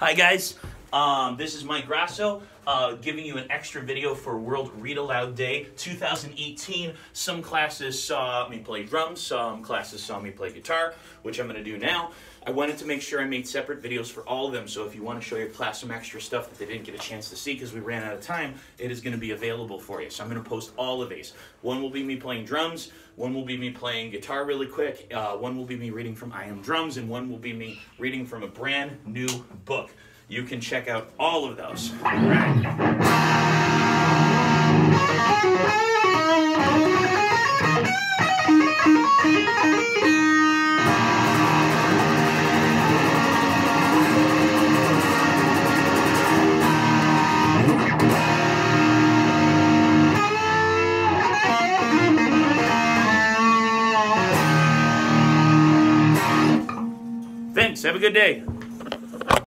Hi guys, um, this is Mike Grosso, uh, giving you an extra video for World Read Aloud Day 2018. Some classes saw me play drums, some classes saw me play guitar, which I'm going to do now. I wanted to make sure I made separate videos for all of them, so if you want to show your class some extra stuff that they didn't get a chance to see because we ran out of time, it is going to be available for you. So I'm going to post all of these. One will be me playing drums, one will be me playing guitar really quick, uh, one will be me reading from I Am Drums, and one will be me reading from a brand new book. You can check out all of those. All right. Thanks. Have a good day.